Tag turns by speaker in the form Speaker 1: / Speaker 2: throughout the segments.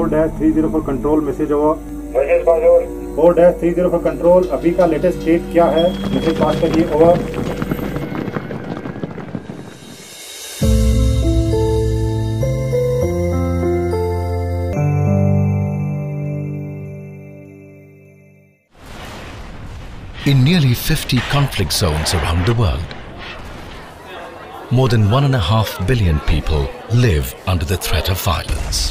Speaker 1: Four dash three zero for control message over
Speaker 2: message pass over
Speaker 1: four dash three zero for control अभी का latest date क्या है message pass करिए over
Speaker 3: in nearly 50 conflict zones around the world. More than one and a half billion people live under the threat of violence.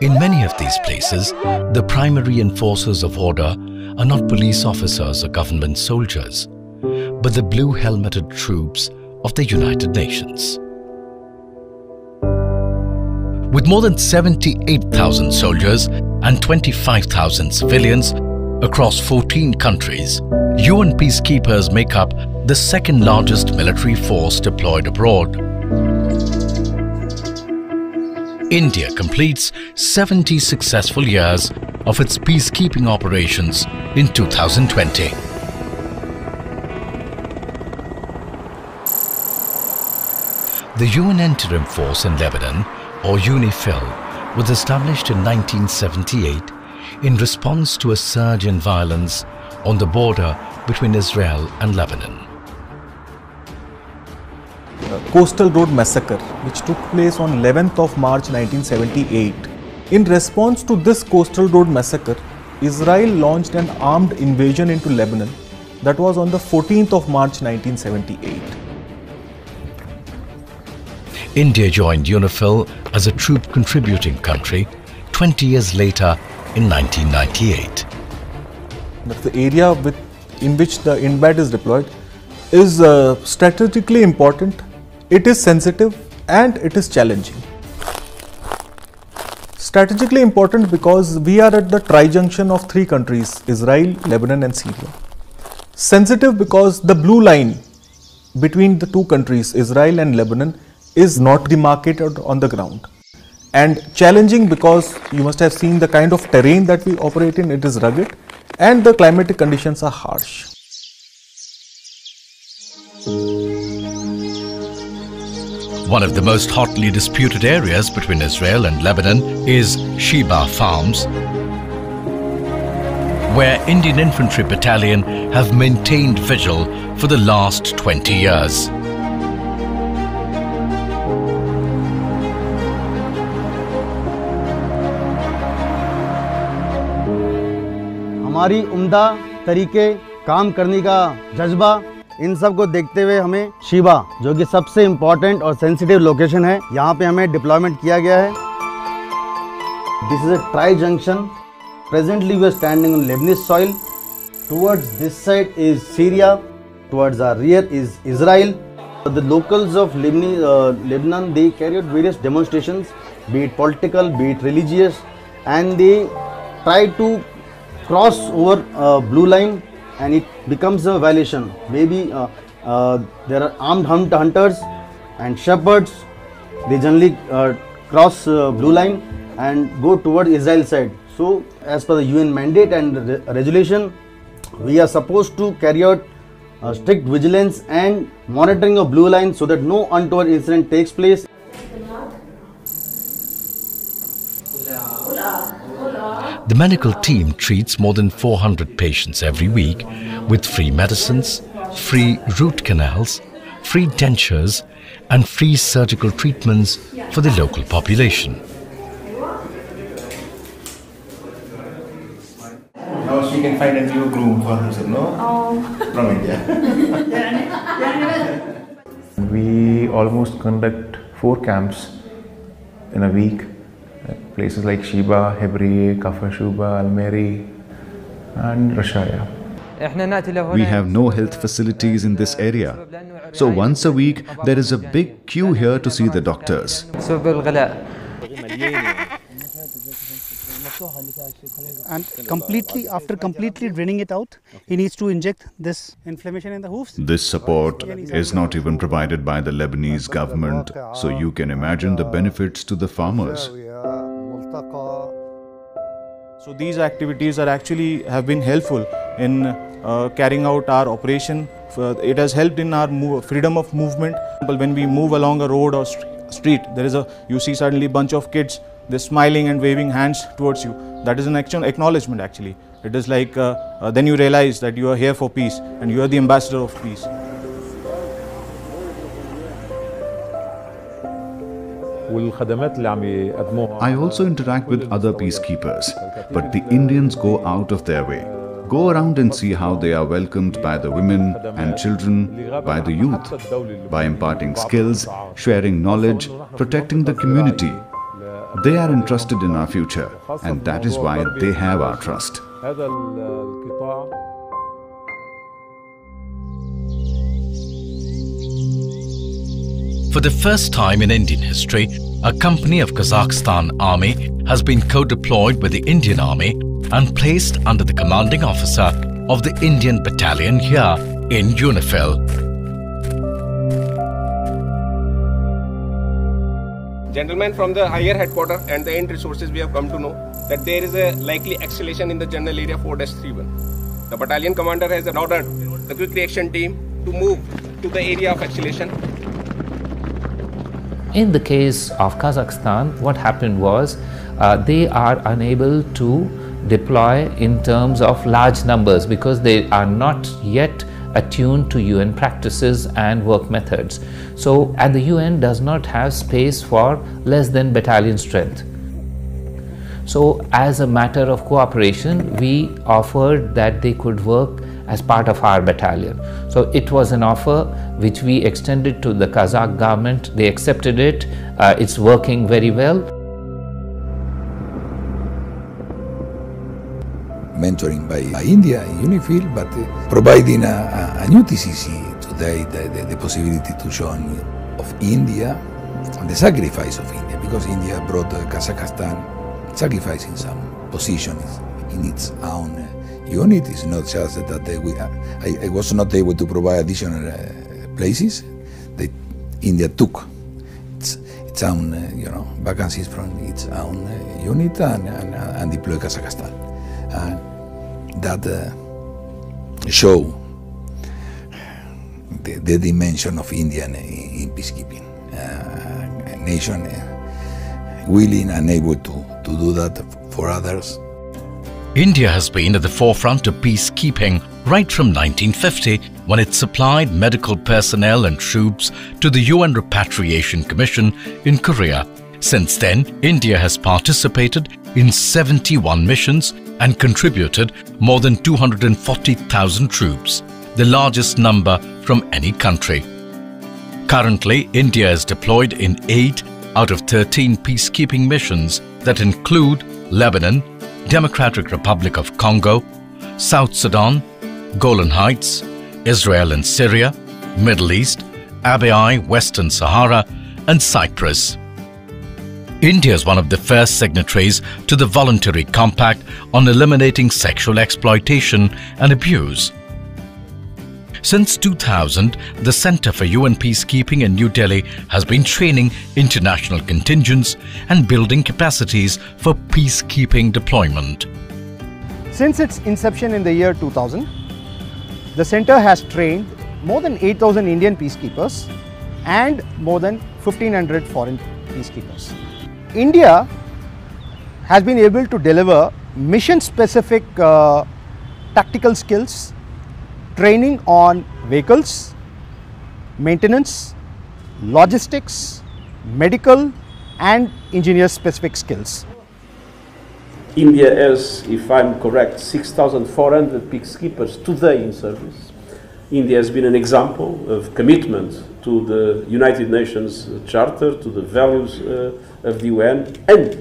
Speaker 3: In many of these places, the primary enforcers of order are not police officers or government soldiers, but the blue helmeted troops of the United Nations. With more than 78,000 soldiers and 25,000 civilians across 14 countries, UN peacekeepers make up the second largest military force deployed abroad. India completes 70 successful years of its peacekeeping operations in 2020. The UN Interim Force in Lebanon, or UNIFIL, was established in 1978 in response to a surge in violence on the border between Israel and Lebanon.
Speaker 4: Coastal Road Massacre, which took place on 11th of March 1978. In response to this Coastal Road Massacre, Israel launched an armed invasion into Lebanon that was on the 14th of March 1978.
Speaker 3: India joined UNIFIL as a troop contributing country 20 years later in 1998.
Speaker 4: The area with, in which the INBAT is deployed is uh, strategically important, it is sensitive and it is challenging. Strategically important because we are at the tri-junction of three countries, Israel, Lebanon and Syria. Sensitive because the blue line between the two countries, Israel and Lebanon, is not demarcated on the ground. And challenging because you must have seen the kind of terrain that we operate in, it is rugged and the climatic conditions are harsh.
Speaker 3: One of the most hotly disputed areas between Israel and Lebanon is Sheba Farms, where Indian Infantry Battalion have maintained vigil for the last 20 years.
Speaker 5: हमारी उम्दा तरीके काम करने का जज्बा इन सबको देखते हुए हमें शिवा जो कि सबसे इम्पोर्टेंट और सेंसिटिव लोकेशन है यहाँ पे हमें डिप्लॉयमेंट किया गया है। This is a tri junction presently we are standing on Lebanese soil towards this side is Syria towards our rear is Israel Lebanon they carry out various demonstrations, be it political, be it religious, and they try to cross over uh, blue line. And it becomes a violation. Maybe uh, uh, there are armed hunt hunters and shepherds. They generally uh, cross uh, blue line and go toward Israel side. So, as per the UN mandate and re- regulation, we are supposed to carry out uh, strict vigilance and monitoring of blue line so that no untoward incident takes place.
Speaker 3: The medical team treats more than 400 patients every week with free medicines, free root canals, free dentures, and free surgical treatments for the local population.
Speaker 6: Now she can find a new groom for herself, no? Oh. From India.
Speaker 7: We almost conduct four camps in a week at places like Sheba, Hebrei, Kafar Shuba, Almeri, and Rashaya.
Speaker 8: We have no health facilities in this area. So once a week, there is a big queue here to see the doctors.
Speaker 9: and completely after completely draining it out he needs to inject this inflammation in the hoofs
Speaker 8: This support is not even provided by the Lebanese government, so you can imagine the benefits to the farmers.
Speaker 4: So these activities are actually have been helpful in uh, carrying out our operation. Uh, It has helped in our move, freedom of movement. When we move along a road or, street there is a you see suddenly bunch of kids they're smiling and waving hands towards you that is an action acknowledgement actually it is like uh, uh, then you realize that you are here for peace and you are the ambassador of peace
Speaker 8: I also interact with other peacekeepers, but the Indians go out of their way. Go around and see how they are welcomed by the women and children, by the youth, by imparting skills, sharing knowledge, protecting the community. They are entrusted in our future, and that is why they have our trust.
Speaker 3: For the first time in Indian history, a company of Kazakhstan Army has been co-deployed with the Indian Army and placed under the commanding officer of the Indian battalion here in UNIFIL.
Speaker 2: Gentlemen from the higher headquarters and the end resources, we have come to know that there is a likely escalation in the general area 4-31. The battalion commander has ordered the quick reaction team to move to the area of escalation
Speaker 10: in the case of Kazakhstan, what happened was uh, they are unable to deploy in terms of large numbers because they are not yet attuned to UN practices and work methods. So, and the UN does not have space for less than battalion strength. So, as a matter of cooperation, we offered that they could work as part of our battalion. So it was an offer which we extended to the Kazakh government. They accepted it. Uh, it's working very well.
Speaker 11: Mentoring by, India in but uh, providing a, a, new TCC today, the, the, the possibility to join of India and the sacrifice of India, because India brought uh, Kazakhstan sacrificing some positions in its own uh, unit. It's not just that they, we, I, I, was not able to provide additional uh, places. that India took its, its own, uh, you know, vacancies from its own uh, unit and, and, and deployed Kazakhstan. And that uh, show the, the, dimension of India in, in peacekeeping. Uh, a nation uh, willing and able to, to do that for others
Speaker 3: India has been at the forefront of peacekeeping right from 1950 when it supplied medical personnel and troops to the UN Repatriation Commission in Korea. Since then, India has participated in 71 missions and contributed more than 240,000 troops, the largest number from any country. Currently, India is deployed in 8 out of 13 peacekeeping missions that include Lebanon, Democratic Republic of Congo, South Sudan, Golan Heights, Israel and Syria, Middle East, Abyei, Western Sahara and Cyprus. India is one of the first signatories to the Voluntary Compact on Eliminating Sexual Exploitation and Abuse since 2000, the Center for UN Peacekeeping in New Delhi has been training international contingents and building capacities for peacekeeping deployment.
Speaker 12: Since its inception in the year 2000, the center has trained more than 8,000 Indian peacekeepers and more than 1,500 foreign peacekeepers. India has been able to deliver mission-specific uh, tactical skills training on vehicles, maintenance, logistics, medical and engineer specific skills.
Speaker 13: India has, if I'm correct, 6,400 peacekeepers today in service. India has been an example of commitment to the United Nations Charter, to the values uh, of the UN, and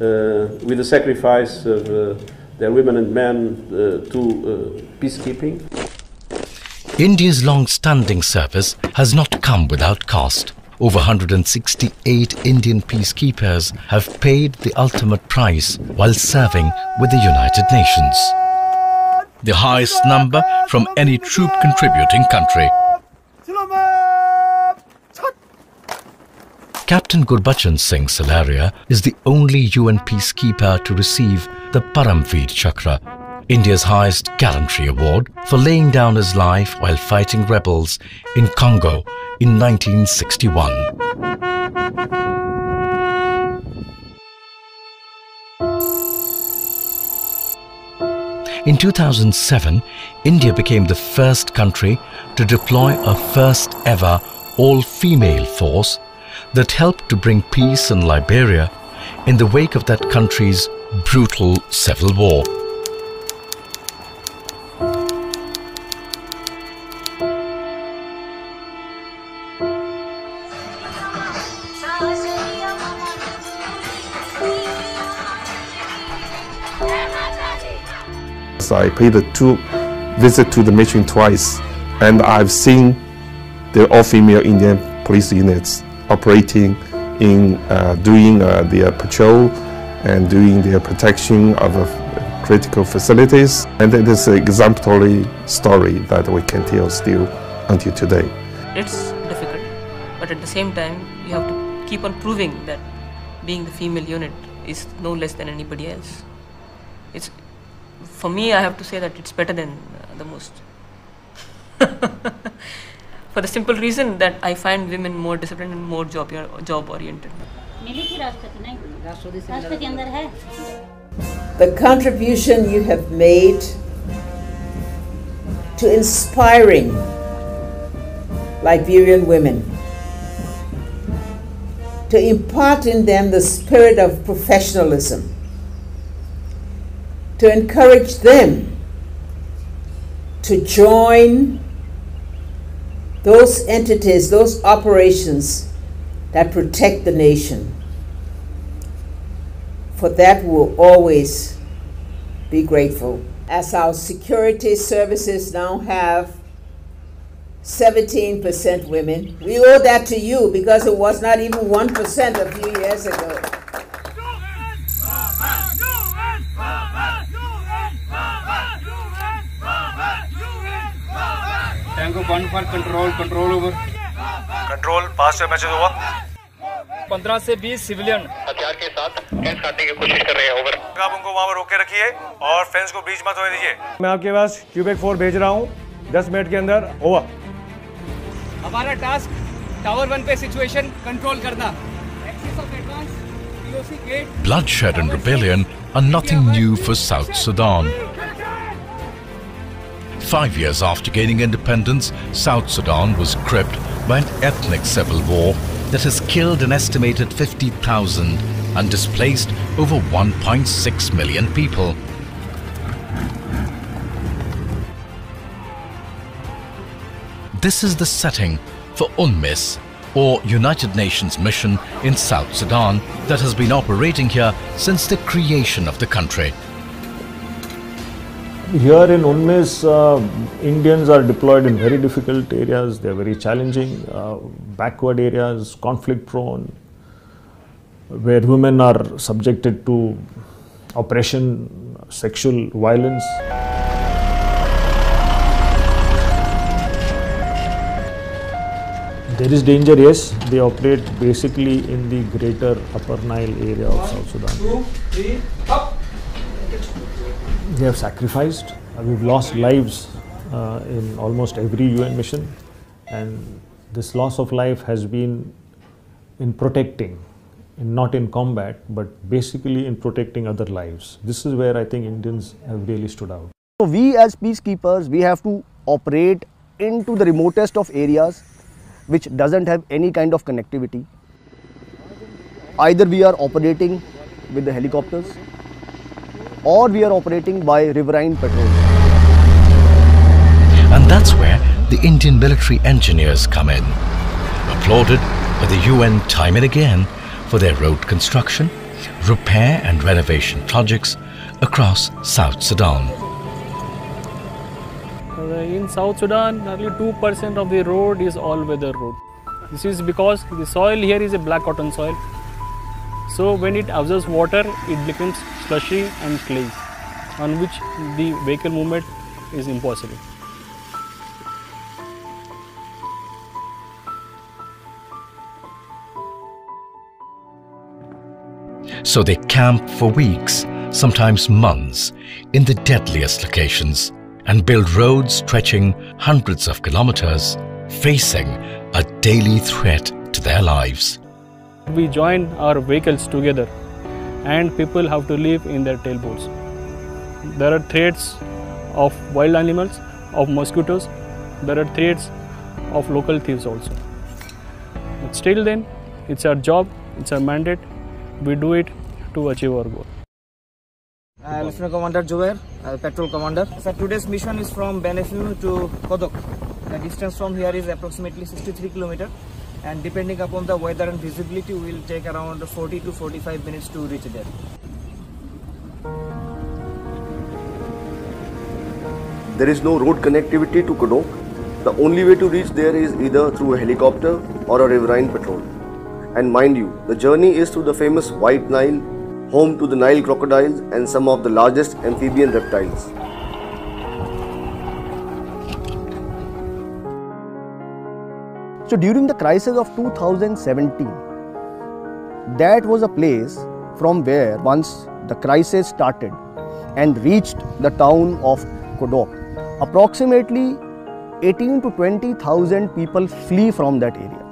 Speaker 13: uh, with the sacrifice of uh, their women and men uh, to uh, peacekeeping.
Speaker 3: India's long-standing service has not come without cost. Over 168 Indian peacekeepers have paid the ultimate price while serving with the United Nations. The highest number from any troop contributing country. Captain Gurbachan Singh Salaria is the only UN peacekeeper to receive the Paramveer Chakra India's highest gallantry award for laying down his life while fighting rebels in Congo in 1961. In 2007, India became the first country to deploy a first ever all-female force that helped to bring peace in Liberia in the wake of that country's brutal civil war.
Speaker 14: I paid a two visit to the mission twice, and I've seen the all-female Indian police units operating in uh, doing uh, their patrol and doing their protection of uh, critical facilities. And it is an exemplary story that we can tell still until today.
Speaker 15: It's difficult, but at the same time, you have to keep on proving that being the female unit is no less than anybody else. It's for me, I have to say that it's better than uh, the most. For the simple reason that I find women more disciplined and more job job oriented.
Speaker 16: The contribution you have made to inspiring Liberian women, to impart in them the spirit of professionalism to encourage them to join those entities, those operations that protect the nation. For that, we'll always be grateful. As our security services now have 17% women, we owe that to you because it was not even 1% a few years ago.
Speaker 17: One पर control control over control pass message हुआ पंद्रह से बीस civilian हथियार के साथ fence काटने की कोशिश कर रहे हैं ओवर आप उनको वहाँ पर रोक के रखिए और फेंस को बीच मत होने दीजिए।
Speaker 18: मैं आपके पास क्यूबेक फोर भेज रहा हूँ। दस मिनट के अंदर ओवर
Speaker 17: हमारा टास्क टावर वन पे सिचुएशन कंट्रोल करना।
Speaker 3: Bloodshed and rebellion are nothing new for South Sudan. Five years after gaining independence, South Sudan was gripped by an ethnic civil war that has killed an estimated 50,000 and displaced over 1.6 million people. This is the setting for UNMISS, or United Nations Mission in South Sudan that has been operating here since the creation of the country.
Speaker 19: Here in UNMISS, uh, Indians are deployed in very difficult areas. They are very challenging, uh, backward areas, conflict prone, where women are subjected to oppression, sexual violence. There is danger, yes. They operate basically in the greater Upper Nile area of South Sudan. They have sacrificed. Uh, we've lost lives uh, in almost every UN mission, and this loss of life has been in protecting, in not in combat, but basically in protecting other lives. This is where I think Indians have really stood out.
Speaker 12: So we as peacekeepers, we have to operate into the remotest of areas which doesn't have any kind of connectivity. Either we are operating with the helicopters or we are operating by riverine patrol.
Speaker 3: And that's where the Indian military engineers come in, applauded by the UN time and again for their road construction, repair and renovation projects across South Sudan.
Speaker 20: In South Sudan, nearly 2% of the road is all-weather road. This is because the soil here is a black cotton soil. So when it absorbs water, it becomes slushy and clay, on which the vehicle movement is impossible.
Speaker 3: So they camp for weeks, sometimes months, in the deadliest locations and build roads stretching hundreds of kilometers, facing a daily threat to their lives.
Speaker 20: We join our vehicles together and people have to live in their tailboats. there are threats of wild animals, of mosquitoes, there are threats of local thieves also. But still then, it's our job, it's our mandate, we do it to achieve our goal.
Speaker 21: Uh, Lieutenant Commander Jover, uh, Patrol Commander. So today's mission is from Benefiu to Kodok. The distance from here is approximately 63 km and depending upon the weather and visibility we will take around 40 to 45 minutes to reach there.
Speaker 22: There is no road connectivity to Kodok. The only way to reach there is either through a helicopter or a riverine patrol. And mind you, the journey is through the famous White Nile, home to the Nile crocodiles and some of the largest amphibian reptiles.
Speaker 12: So during the crisis of 2017, that was a place from where once the crisis started and reached the town of Kodok, approximately 18 to 20,000 people flee from that area.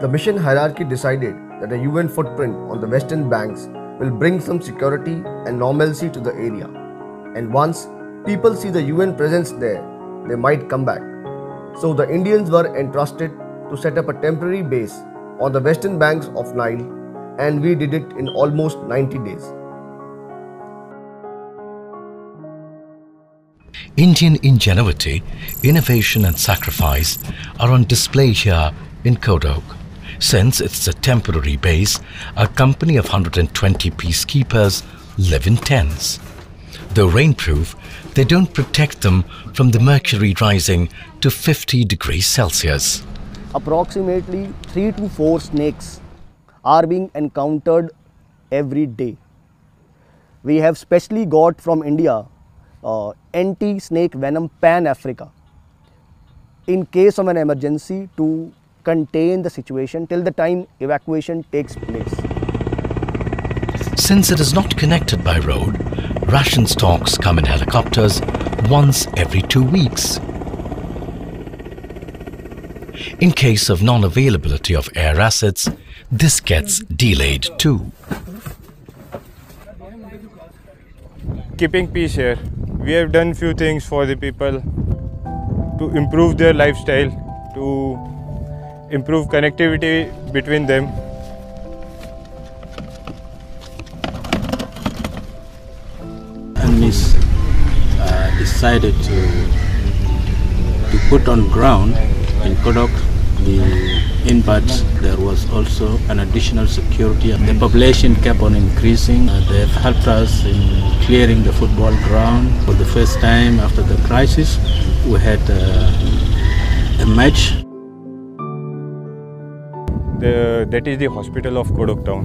Speaker 22: The mission hierarchy decided that a UN footprint on the western banks will bring some security and normalcy to the area. And once people see the UN presence there, they might come back. So the Indians were entrusted to set up a temporary base on the western banks of Nile and we did it in almost 90 days.
Speaker 3: Indian ingenuity, innovation and sacrifice are on display here in Kodok. Since it's a temporary base, a company of 120 peacekeepers live in tents. Though rainproof, they don't protect them from the mercury rising to 50 degrees Celsius.
Speaker 12: Approximately 3 to 4 snakes are being encountered every day. We have specially got from India uh, anti-snake venom pan-Africa in case of an emergency to contain the situation till the time evacuation takes place.
Speaker 3: Since it is not connected by road, ration stocks come in helicopters once every two weeks. In case of non-availability of air assets, this gets delayed too.
Speaker 18: Keeping peace here. We have done few things for the people to improve their lifestyle, to improve connectivity between them.
Speaker 23: Decided to to put on ground in Kodok the inverts. There was also an additional security. The population kept on increasing. Uh, they've helped us in clearing the football ground. For the first time after the crisis, we had uh, a match
Speaker 18: The, that is the hospital of Kodok town.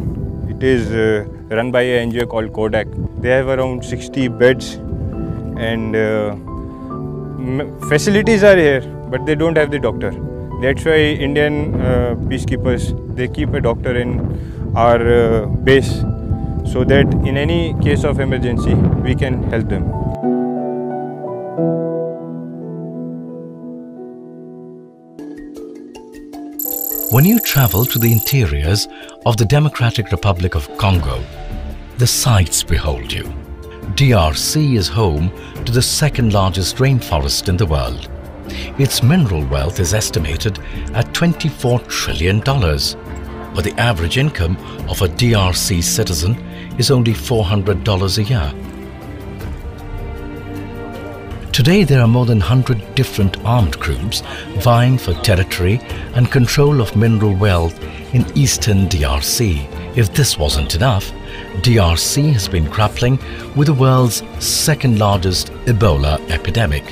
Speaker 18: It is uh, run by an NGO called Kodak. They have around 60 beds and uh, facilities are here, but they don't have the doctor. That's why Indian uh, peacekeepers they keep a doctor in our uh, base so that in any case of emergency we can help them.
Speaker 3: When you travel to the interiors of the Democratic Republic of Congo, the sights behold you. DRC is home to the second largest rainforest in the world. Its mineral wealth is estimated at $24 trillion, but the average income of a DRC citizen is only $400 a year. Today, there are more than 100 different armed groups vying for territory and control of mineral wealth in eastern DRC. If this wasn't enough, DRC has been grappling with the world's second largest Ebola epidemic.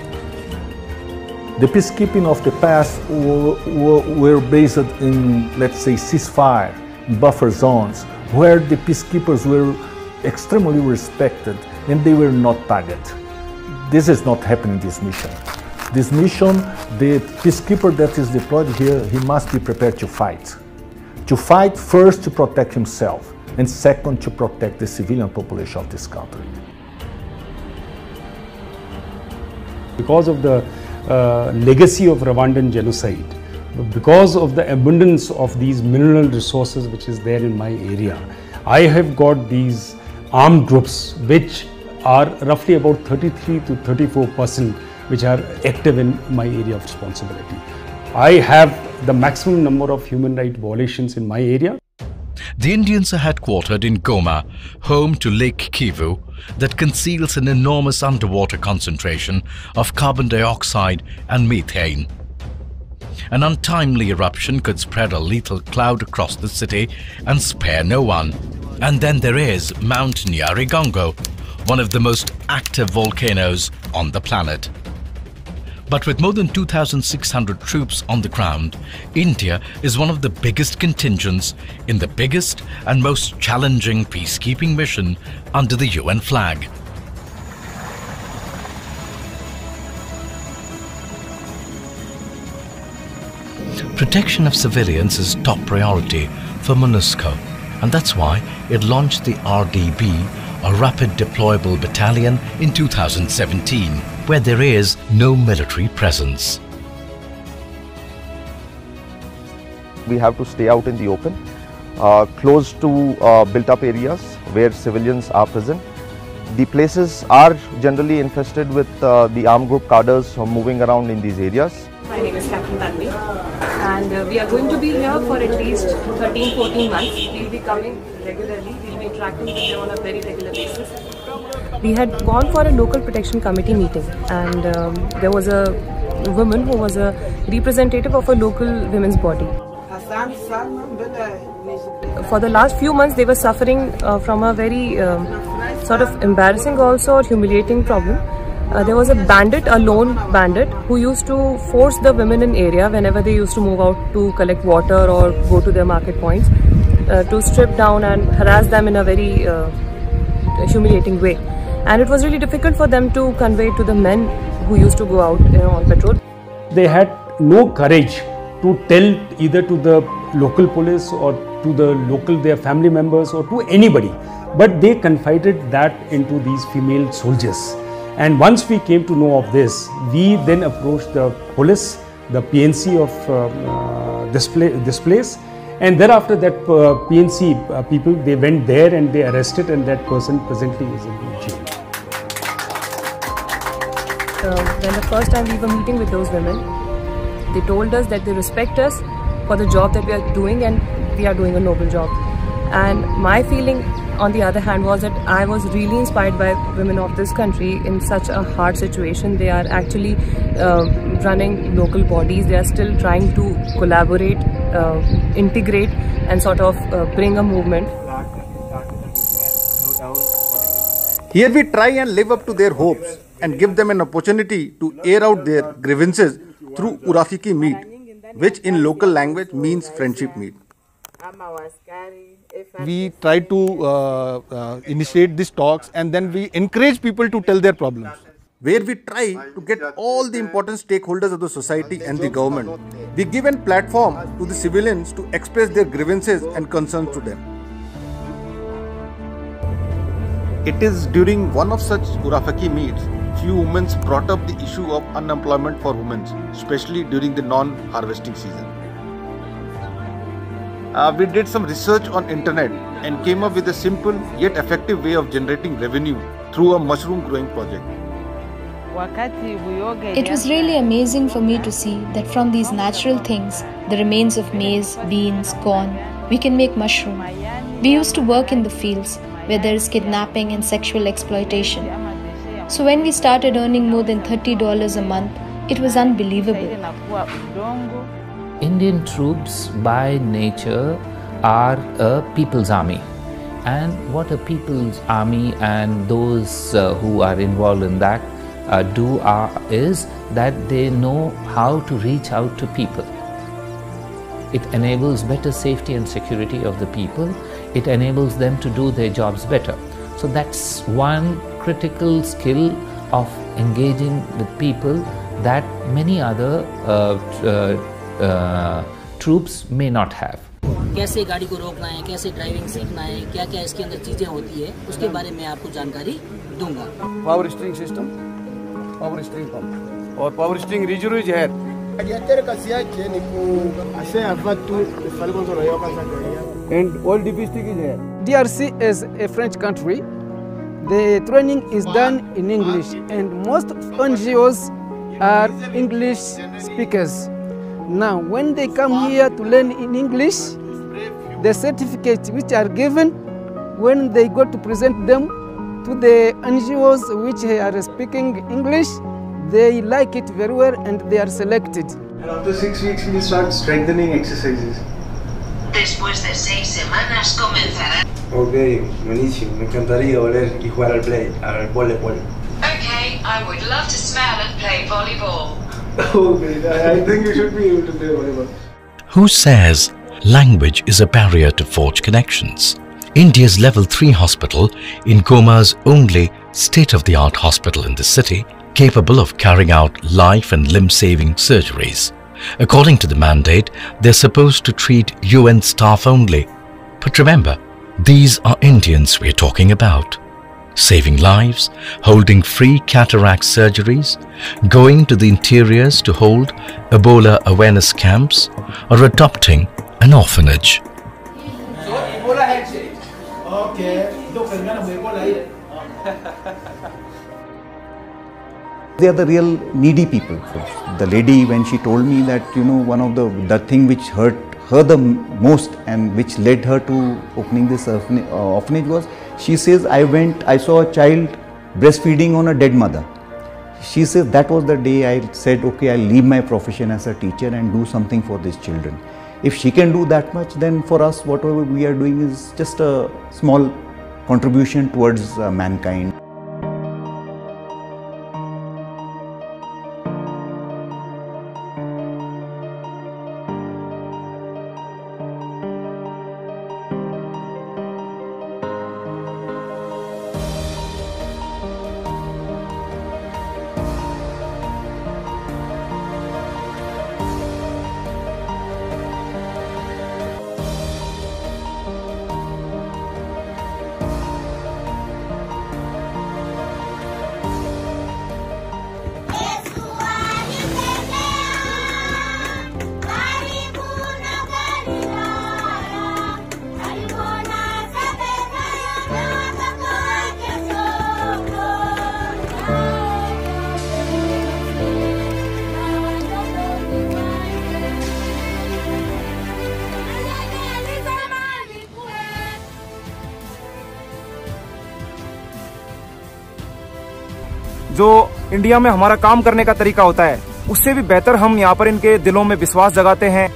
Speaker 24: The peacekeeping of the past were, based in, let's say, ceasefire, buffer zones, where the peacekeepers were extremely respected and they were not targeted. This is not happening in this mission. This mission, the peacekeeper that is deployed here, he must be prepared to fight. To fight first to protect himself, and second to protect the civilian population of this country.
Speaker 25: Because of the uh, legacy of Rwandan genocide, because of the abundance of these mineral resources which is there in my area, I have got these armed groups which are roughly about 33 to 34 percent which are active in my area of responsibility. I have the maximum number of human rights violations in my area.
Speaker 3: The Indians are headquartered in Goma, home to Lake Kivu, that conceals an enormous underwater concentration of carbon dioxide and methane. An untimely eruption could spread a lethal cloud across the city and spare no one. And then there is Mount Nyiragongo, one of the most active volcanoes on the planet. But with more than 2,600 troops on the ground, India is one of the biggest contingents in the biggest and most challenging peacekeeping mission under the UN flag. Protection of civilians is top priority for MONUSCO, and that's why it launched the RDB, a Rapid Deployable Battalion, in 2017, where there is no military presence.
Speaker 26: We have to stay out in the open, uh, close to uh, built up areas where civilians are present. The places are generally infested with uh, the armed group cadres moving around in these areas.
Speaker 27: My name is Captain Tanvi and uh, we are going to be here for at least 13 14 months. We'll be coming regularly, interacting with them on a very regular basis. We had gone for a local protection committee meeting and um, there was a woman who was a representative of a local women's body. For the last few months they were suffering uh, from a very um, sort of embarrassing also or humiliating problem. Uh, there was a bandit, a lone bandit, who used to force the women in area whenever they used to move out to collect water or go to their market points uh, to strip down and harass them in a very uh, humiliating way. And it was really difficult for them to convey to the men who used to go out you know, on patrol.
Speaker 25: They had no courage to tell either to the local police or to the local their family members or to anybody but they confided that into these female soldiers and once we came to know of this, we then approached the police, the PNC of uh, uh, this, this place, and thereafter that uh, PNC uh, people they went there and they arrested, and that person presently is in jail.
Speaker 27: Uh, when the first time we were meeting with those women, they told us that they respect us for the job that we are doing, and we are doing a noble job. And my feeling on the other hand was that I was really inspired by women of this country in such a hard situation. They are actually uh, running local bodies. They are still trying to collaborate, uh, integrate and sort of uh, bring a movement.
Speaker 28: Here we try and live up to their hopes and give them an opportunity to air out their grievances through Urafiki meet, which in local language means friendship meet
Speaker 29: we try to uh, uh, initiate these talks and then we encourage people to tell their problems.
Speaker 28: Where we try to get all the important stakeholders of the society and the government, we give a platform to the civilians to express their grievances and concerns to them. It is during one of such Urafiki meets, few women brought up the issue of unemployment for women, especially during the non-harvesting season. Uh, we did some research on internet and came up with a simple yet effective way of generating revenue through a mushroom growing project.
Speaker 30: It was really amazing for me to see that from these natural things, the remains of maize, beans, corn, we can make mushroom. We used to work in the fields where there is kidnapping and sexual exploitation. So when we started earning more than $30 a month, it was unbelievable.
Speaker 10: Indian troops by nature are a people's army. And what a people's army and those uh, who are involved in that uh, do are, is that they know how to reach out to people. It enables better safety and security of the people. It enables them to do their jobs better. So that's one critical skill of engaging with people that many other uh, uh, troops may not have.
Speaker 31: कैसे गाड़ी को रोकना है कैसे driving सीखना है क्या क्या इसके अंदर चीज़ें होती है उसके बारे में आपको जानकारी दूंगा
Speaker 28: power string system power steering pump. Or power steering rijuru here.
Speaker 29: And all is here.
Speaker 32: DRC is a French country.
Speaker 33: The training is done in English and most NGOs are English speakers. Now, when they come here to learn in English, the certificates which are given, when they go to present them, to the NGOs which are speaking English, they like it very well and they are selected.
Speaker 34: And after six weeks, we start strengthening exercises.
Speaker 35: Después de seis semanas comenzará.
Speaker 34: Ok, buenísimo. Me encantaría oler y jugar al play, al voleibol.
Speaker 35: Okay, I would love to smell and play volleyball.
Speaker 34: okay, I I think you should be able to play volleyball.
Speaker 3: Who says language is a barrier to forge connections? India's level 3 hospital in Goma's only state-of-the-art hospital in the city capable of carrying out life and limb-saving surgeries. According to the mandate, they're supposed to treat UN staff only. But remember, these are Indians we're talking about. Saving lives, holding free cataract surgeries, going to the interiors to hold Ebola awareness camps, or adopting an orphanage.
Speaker 26: They are the real needy people. The lady, when she told me that, you know, one of the, the thing which hurt her the most and which led her to opening this orphanage, uh, orphanage was, she says, I went, I saw a child breastfeeding on a dead mother. She says, that was the day I said, okay, I'll leave my profession as a teacher and do something for these children. If she can do that much, then for us, whatever we are doing is just a small contribution towards uh, mankind.
Speaker 21: जो India में हमारा काम करने का तरीका होता है उससे भी बेहतर हम यहाँ पर इनके दिलों में विश्वास जगाते हैं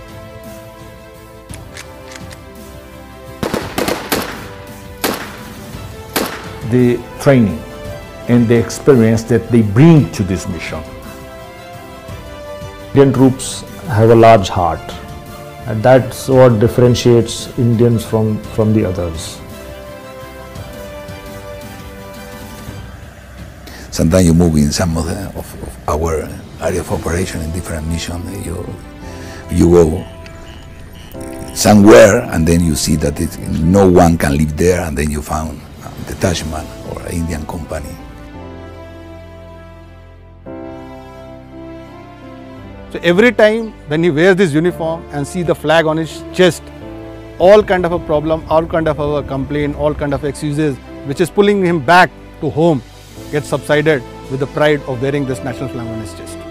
Speaker 19: the training and the experience that they bring to this mission. Indian troops have a large heart and that's what differentiates Indians from, from the others.
Speaker 11: Sometimes you move in some of, the, of, of our area of operation in different missions. You, you go somewhere and then you see that it, no one can live there and then you found a detachment or an Indian company.
Speaker 18: So every time when he wears this uniform and see the flag on his chest, all kind of a problem, all kind of a complaint, all kind of excuses, which is pulling him back to home, gets subsided with the pride of wearing this national flag on his chest.